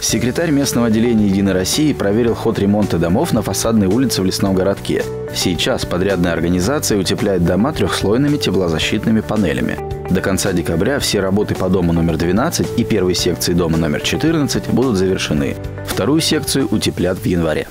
Секретарь местного отделения «Единой России» проверил ход ремонта домов на фасадной улице в лесном городке. Сейчас подрядная организация утепляет дома трехслойными теплозащитными панелями. До конца декабря все работы по дому номер 12 и первой секции дома номер 14 будут завершены. Вторую секцию утеплят в январе.